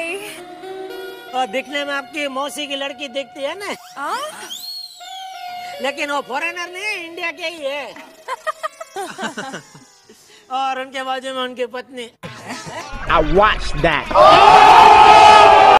भाई और दिखने में आपकी मौसी की लड़की दिखती है ना? आ? लेकिन वो फॉरेनर नहीं इंडिया के ही है। और उनके बाजू में उनकी पत्नी। I watched that. Oh!